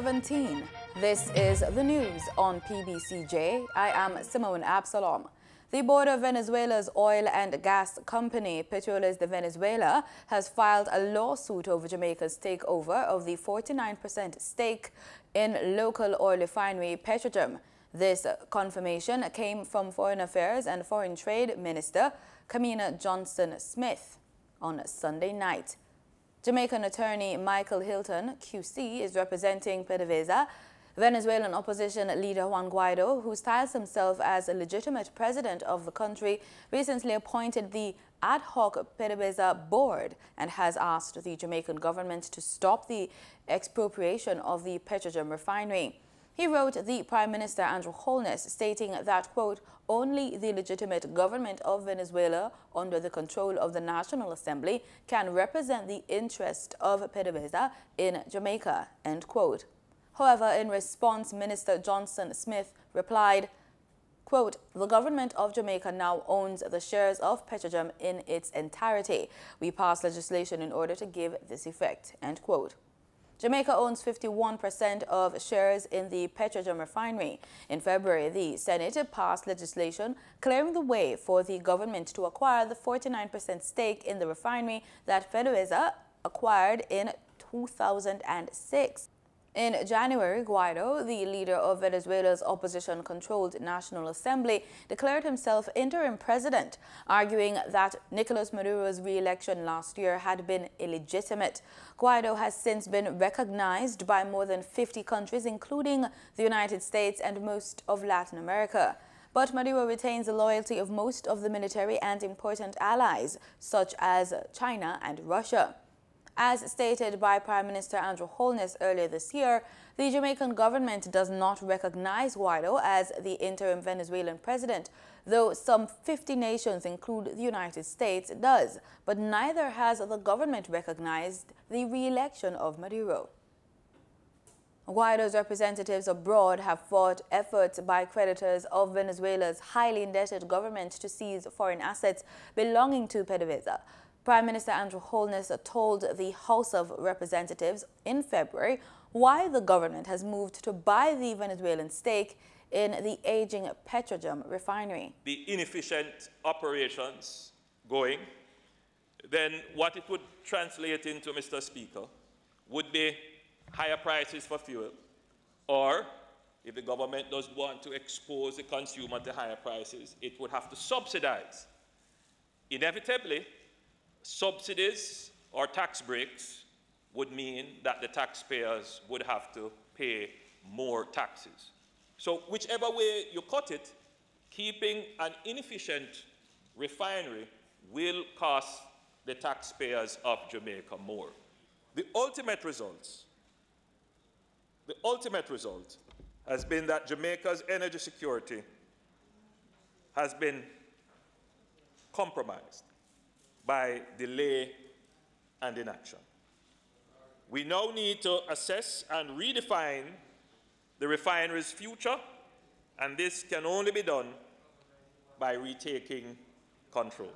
Monday, June 17. This is the news on PBCJ. I am Simone Absalom. The board of Venezuela's oil and gas company, Petróleos de Venezuela, has filed a lawsuit over Jamaica's takeover of the 49% stake in local oil refinery Petrojam. This confirmation came from Foreign Affairs and Foreign Trade Minister Kamina Johnson Smith on Sunday night. Jamaican attorney Michael Hylton, QC, is representing PDVSA Venezuelan opposition leader Juan Guaido, who styles himself as a legitimate president of the country, recently appointed the ad hoc PDVSA board and has asked the Jamaican government to stop the expropriation of the Petrojam refinery. He wrote the Prime Minister Andrew Holness stating that, quote, only the legitimate government of Venezuela under the control of the National Assembly can represent the interest of PDVSA in Jamaica, end quote. However, in response, Minister Johnson Smith replied, quote, the government of Jamaica now owns the shares of Petrojam in its entirety. We passed legislation in order to give this effect, end quote. Jamaica owns 51% of shares in the Petrojam refinery. In February, the Senate passed legislation clearing the way for the government to acquire the 49% stake in the refinery that PDVSA acquired in 2006. In January, Guaido, the leader of Venezuela's opposition-controlled National Assembly, declared himself interim president, arguing that Nicolas Maduro's re-election last year had been illegitimate. Guaido has since been recognized by more than 50 countries, including the United States and most of Latin America. But Maduro retains the loyalty of most of the military and important allies, such as China and Russia. As stated by Prime Minister Andrew Holness earlier this year, the Jamaican government does not recognize Guaido as the interim Venezuelan president, though some 50 nations, include the United States, does. But neither has the government recognized the re-election of Maduro. Guaido's representatives abroad have fought efforts by creditors of Venezuela's highly indebted government to seize foreign assets belonging to PDVSA. Prime Minister Andrew Holness told the House of Representatives in February why the government has moved to buy the Venezuelan stake in the aging Petrojam refinery. The inefficient operations going, then what it would translate into, Mr. Speaker, would be higher prices for fuel, or if the government does want to expose the consumer to higher prices, it would have to subsidize. Inevitably, subsidies or tax breaks would mean that the taxpayers would have to pay more taxes. So whichever way you cut it, keeping an inefficient refinery will cost the taxpayers of Jamaica more. The ultimate results, the ultimate result has been that Jamaica's energy security has been compromised by delay and inaction. We now need to assess and redefine the refinery's future, and this can only be done by retaking control.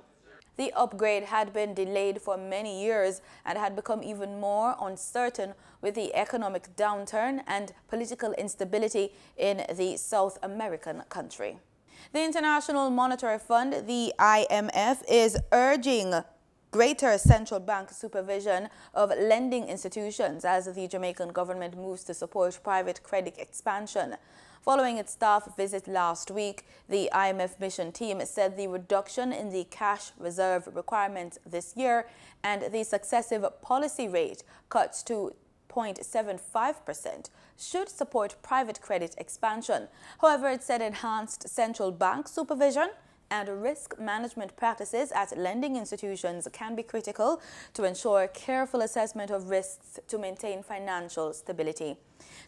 The upgrade had been delayed for many years and had become even more uncertain with the economic downturn and political instability in the South American country. The International Monetary Fund, the IMF, is urging greater central bank supervision of lending institutions as the Jamaican government moves to support private credit expansion. Following its staff visit last week, the IMF mission team said the reduction in the cash reserve requirement this year and the successive policy rate cuts to 0.75% should support private credit expansion. However, it said enhanced central bank supervision and risk management practices at lending institutions can be critical to ensure careful assessment of risks to maintain financial stability.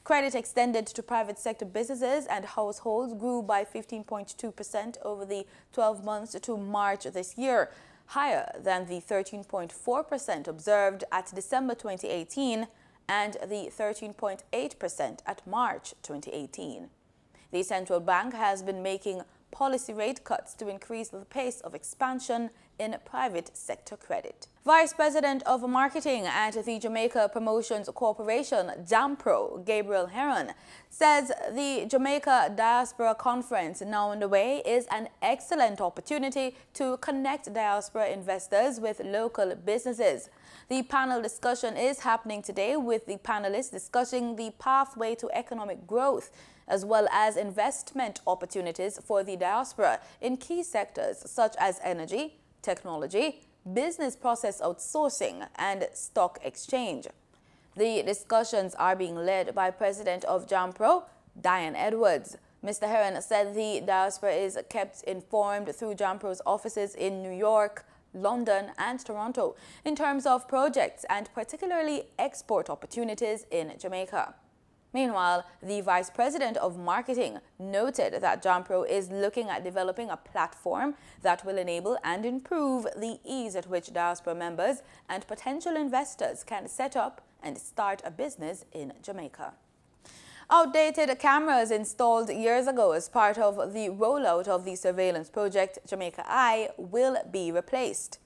Credit extended to private sector businesses and households grew by 15.2% over the 12 months to March this year, higher than the 13.4% observed at December 2018 and the 13.8% at March 2018. The central bank has been making policy rate cuts to increase the pace of expansion in private sector credit. Vice President of Marketing at the Jamaica Promotions Corporation, JAMPRO, Gabriel Heron, says the Jamaica Diaspora Conference now underway is an excellent opportunity to connect diaspora investors with local businesses. The panel discussion is happening today with the panelists discussing the pathway to economic growth as well as investment opportunities for the diaspora in key sectors such as energy, technology, business process outsourcing, and stock exchange. The discussions are being led by President of JAMPRO, Diane Edwards. Mr. Heron said the diaspora is kept informed through JAMPRO's offices in New York, London and Toronto in terms of projects and particularly export opportunities in Jamaica. Meanwhile, the Vice President of Marketing noted that JAMPRO is looking at developing a platform that will enable and improve the ease at which diaspora members and potential investors can set up and start a business in Jamaica. Outdated cameras installed years ago as part of the rollout of the surveillance project Jamaica Eye will be replaced.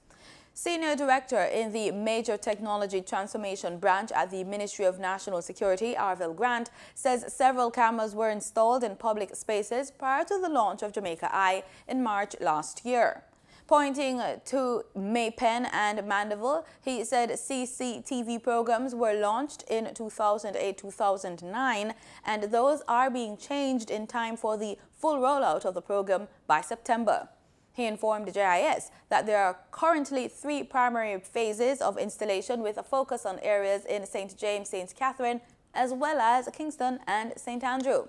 Senior Director in the Major Technology Transformation Branch at the Ministry of National Security, Arville Grant, says several cameras were installed in public spaces prior to the launch of Jamaica Eye in March last year. Pointing to May Pen and Mandeville, he said CCTV programs were launched in 2008-2009 and those are being changed in time for the full rollout of the program by September. He informed JIS that there are currently three primary phases of installation with a focus on areas in St. James, St. Catherine, as well as Kingston and St. Andrew.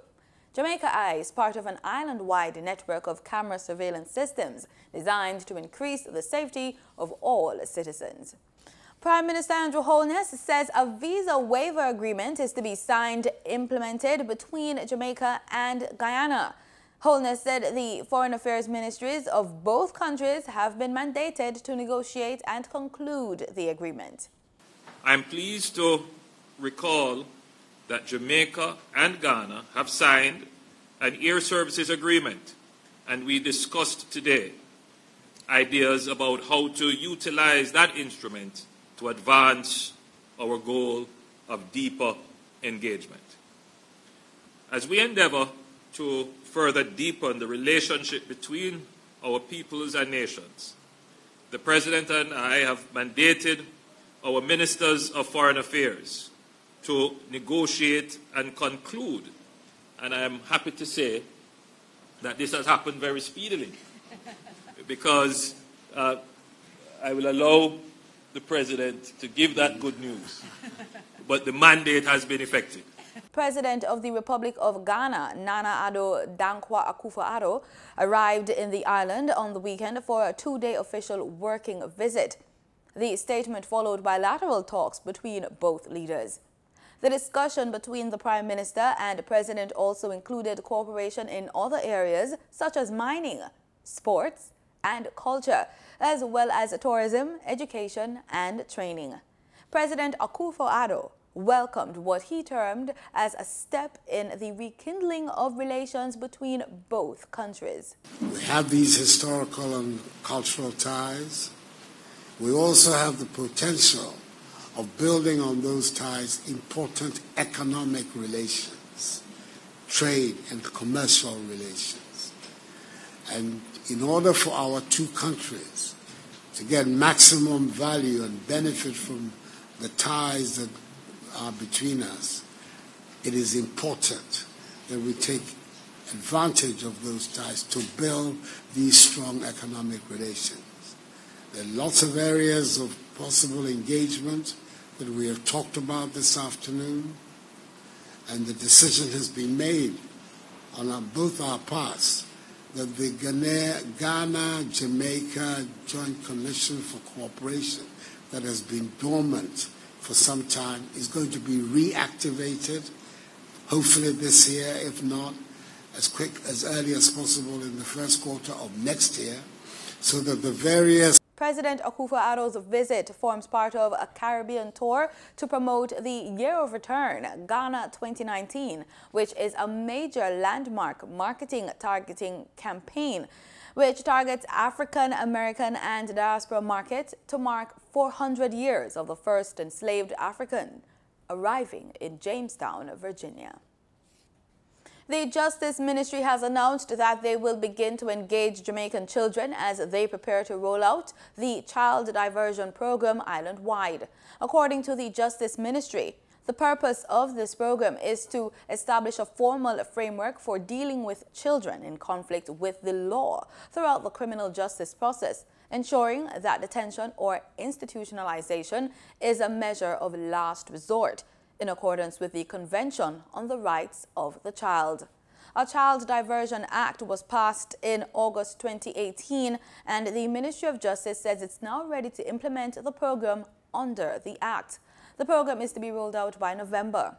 Jamaica Eye is part of an island-wide network of camera surveillance systems designed to increase the safety of all citizens. Prime Minister Andrew Holness says a visa waiver agreement is to be signed implemented between Jamaica and Ghana. Holness said the foreign affairs ministries of both countries have been mandated to negotiate and conclude the agreement. I'm pleased to recall that Jamaica and Ghana have signed an air services agreement, and we discussed today ideas about how to utilize that instrument to advance our goal of deeper engagement. As we endeavor to further deepen the relationship between our peoples and nations. The President and I have mandated our ministers of foreign affairs to negotiate and conclude. And I am happy to say that this has happened very speedily because uh, I will allow the President to give that good news. But the mandate has been effected. President of the Republic of Ghana, Nana Addo Dankwa Akufo-Addo, arrived in the island on the weekend for a two-day official working visit. The statement followed bilateral talks between both leaders. The discussion between the Prime Minister and President also included cooperation in other areas such as mining, sports and culture, as well as tourism, education and training. President Akufo-Addo welcomed what he termed as a step in the rekindling of relations between both countries. We have these historical and cultural ties. We also have the potential of building on those ties important economic relations, trade and commercial relations. And in order for our two countries to get maximum value and benefit from the ties that are between us, it is important that we take advantage of those ties to build these strong economic relations. There are lots of areas of possible engagement that we have talked about this afternoon, and the decision has been made on our, both our parts that the Ghana Jamaica Joint Commission for Cooperation that has been dormant for some time. Is going to be reactivated, hopefully this year, if not as quick as early as possible in the first quarter of next year, so that the various President Akufo-Addo's visit forms part of a Caribbean tour to promote the Year of Return, Ghana 2019, which is a major landmark marketing targeting campaign which targets African American and diaspora markets to mark 400 years of the first enslaved African arriving in Jamestown, Virginia. The Justice Ministry has announced that they will begin to engage Jamaican children as they prepare to roll out the Child Diversion Program island-wide. According to the Justice Ministry, the purpose of this program is to establish a formal framework for dealing with children in conflict with the law throughout the criminal justice process, ensuring that detention or institutionalization is a measure of last resort in accordance with the Convention on the Rights of the Child. A Child Diversion Act was passed in August 2018 and the Ministry of Justice says it's now ready to implement the program under the Act. The program is to be rolled out by November.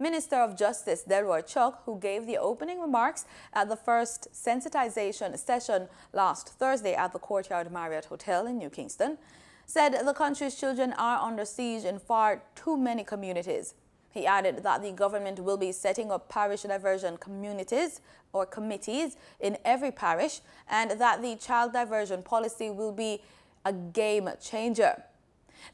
Minister of Justice Delroy Chuck, who gave the opening remarks at the first sensitization session last Thursday at the Courtyard Marriott Hotel in New Kingston, said the country's children are under siege in far too many communities. He added that the government will be setting up parish diversion communities or committees in every parish and that the child diversion policy will be a game changer.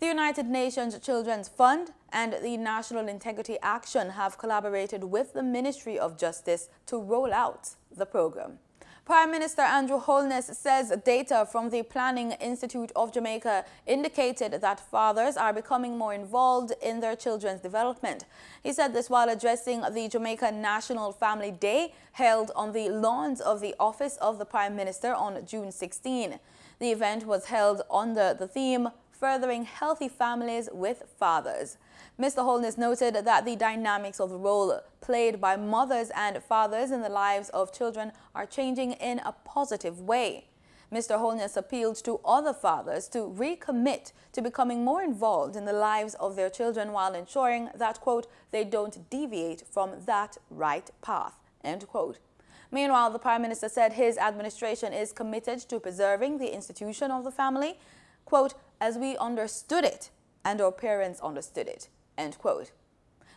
The United Nations Children's Fund and the National Integrity Action have collaborated with the Ministry of Justice to roll out the program. Prime Minister Andrew Holness says data from the Planning Institute of Jamaica indicated that fathers are becoming more involved in their children's development. He said this while addressing the Jamaica National Family Day held on the lawns of the Office of the Prime Minister on June 16. The event was held under the theme Furthering Healthy Families with Fathers. Mr. Holness noted that the dynamics of the role played by mothers and fathers in the lives of children are changing in a positive way. Mr. Holness appealed to other fathers to recommit to becoming more involved in the lives of their children while ensuring that, quote, they don't deviate from that right path, end quote. Meanwhile, the Prime Minister said his administration is committed to preserving the institution of the family, quote, as we understood it and our parents understood it. End quote.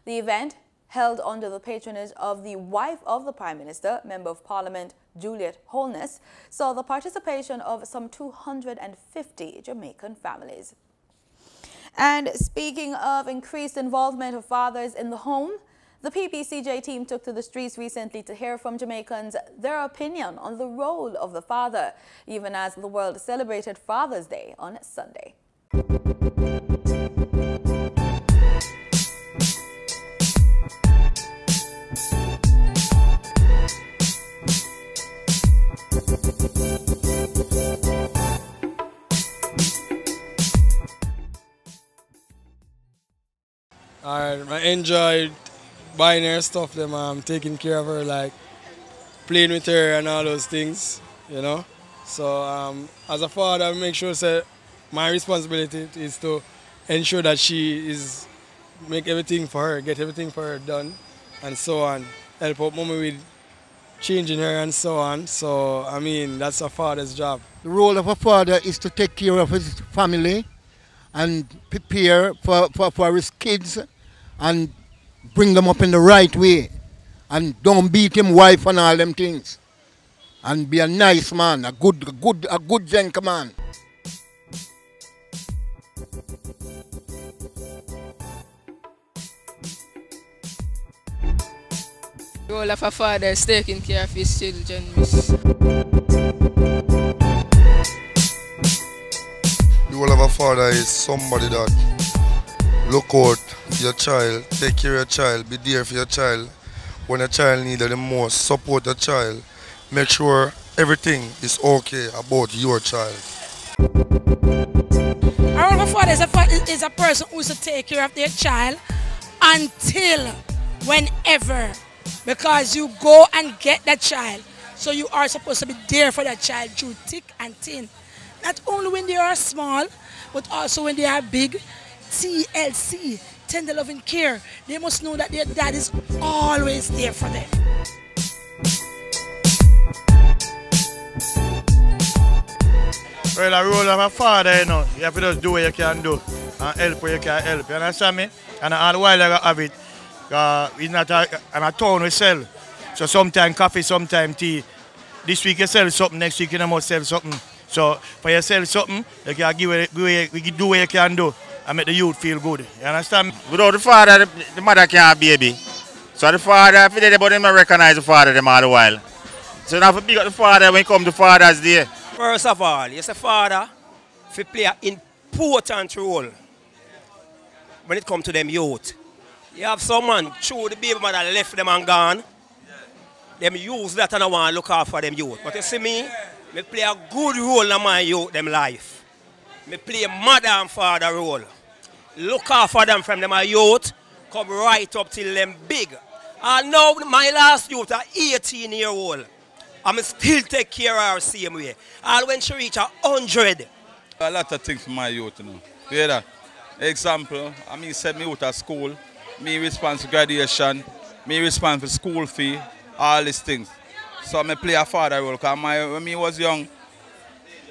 The event, held under the patronage of the wife of the Prime Minister, Member of Parliament Juliet Holness, saw the participation of some 250 Jamaican families. And speaking of increased involvement of fathers in the home, the PBCJ team took to the streets recently to hear from Jamaicans their opinion on the role of the father, even as the world celebrated Father's Day on Sunday. I enjoyed buying her stuff, them um, taking care of her, like playing with her and all those things, you know. So um, as a father, I make sure that my responsibility is to ensure that she is make everything for her, get everything for her done, and so on. Help out mommy with changing her and so on. So I mean, that's a father's job. The role of a father is to take care of his family and prepare for, for, for his kids and bring them up in the right way. And don't beat him wife and all them things. And be a nice man, a good, a good, a good gentleman. The role of a father is taking care of his children, miss. The role of a father is somebody that look out for your child, take care of your child, be there for your child. When a child needs the most, support your child. Make sure everything is okay about your child. Role a father is a, is a person who's to take care of their child until whenever because you go and get that child so you are supposed to be there for that child through thick and thin not only when they are small but also when they are big TLC tender loving care they must know that their dad is always there for them Well, the role of a father, you know, you have to just do what you can do and help what you can help. You understand me? And all the while you have it, uh, it's not a, in a town we sell. So sometimes coffee, sometimes tea. this week you sell something, next week you must sell something. So for you sell something, you can give give it, do what you can do and make the youth feel good. You understand? Without the father, the, the mother can't have baby. So the father, if they but them recognize the father them all the while. So now for big up the father when it come to Father's Day. First of all, yes, a father to play an important role when it comes to them youth. You have someone through the baby mother left them and gone. Them use that and I want to look out for them youth. But you see me, me play a good role in my youth, them life. Me play a mother and father role. Look for them from them a youth, come right up till them big. And now my last youth are 18 year old. I'm still take care of her same way. And when she reach a 100. A lot of things for my youth, you know. You hear that? Example, I mean, send me out of school, me response for graduation, me response for school fee, all these things. So I play a father role, because my, when me was young,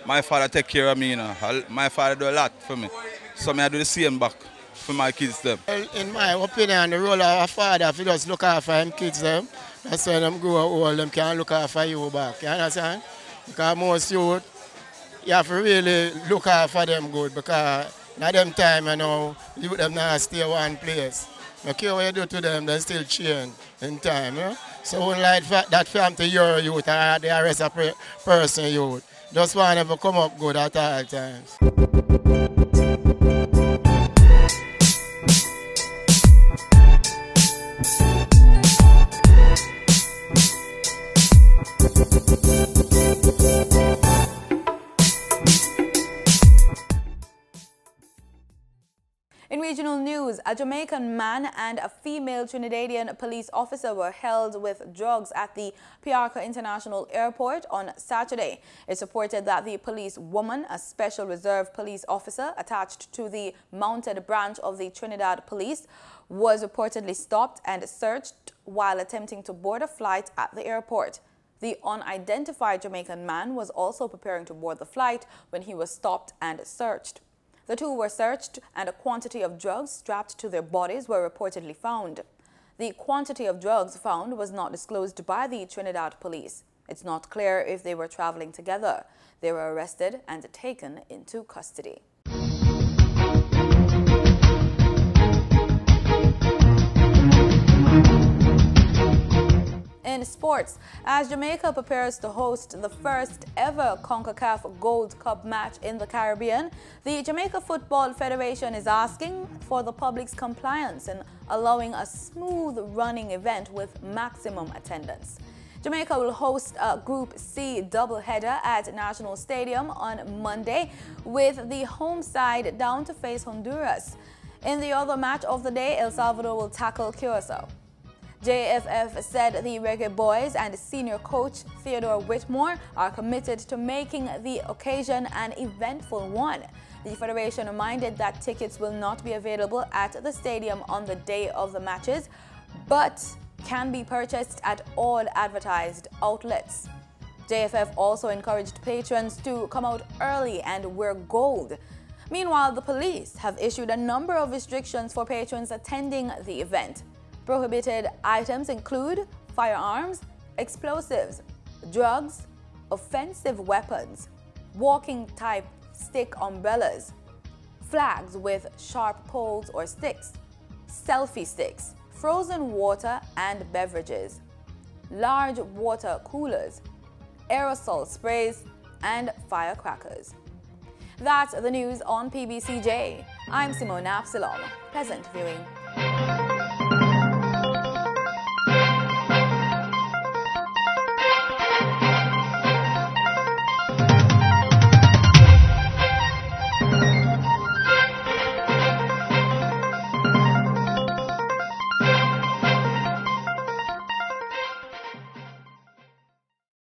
my father take care of me, you know. My father do a lot for me. So I do the same back for my kids them. In my opinion, the role of a father, if you just look after him kids them, that's when them grow old, them can look after you back. You understand? Because most youth, you have to really look after them good because at them time, you know, you them not stay one place. But care what you do to them, they still change in time, you know? So like that fam to your youth uh, or the rest of person youth. Just want to come up good at all times. A Jamaican man and a female Trinidadian police officer were held with drugs at the Piarco International Airport on Saturday. It's reported that the police woman, a special reserve police officer attached to the mounted branch of the Trinidad Police, was reportedly stopped and searched while attempting to board a flight at the airport. The unidentified Jamaican man was also preparing to board the flight when he was stopped and searched. The two were searched and a quantity of drugs strapped to their bodies were reportedly found. The quantity of drugs found was not disclosed by the Trinidad police. It's not clear if they were traveling together. They were arrested and taken into custody. Sports as Jamaica prepares to host the first ever CONCACAF Gold Cup match in the Caribbean. The Jamaica Football Federation is asking for the public's compliance in allowing a smooth running event with maximum attendance. Jamaica will host a Group C doubleheader at National Stadium on Monday with the home side down to face Honduras. In the other match of the day, El Salvador will tackle Curacao. JFF said the Reggae Boys and senior coach Theodore Whitmore are committed to making the occasion an eventful one. The Federation reminded that tickets will not be available at the stadium on the day of the matches, but can be purchased at all advertised outlets. JFF also encouraged patrons to come out early and wear gold. Meanwhile, the police have issued a number of restrictions for patrons attending the event. Prohibited items include firearms, explosives, drugs, offensive weapons, walking type stick umbrellas, flags with sharp poles or sticks, selfie sticks, frozen water and beverages, large water coolers, aerosol sprays, and firecrackers. That's the news on PBCJ. I'm Simone Absalom. Pleasant viewing.